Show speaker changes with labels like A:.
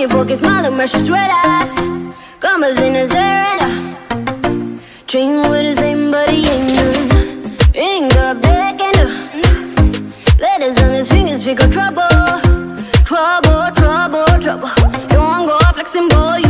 A: mi boca es malo, más sueras Como sin hacer Drink with the same body ain't none Ain't got back and up. Letters on his fingers, we got trouble. Trouble, trouble, trouble. Don't go flexing, boy,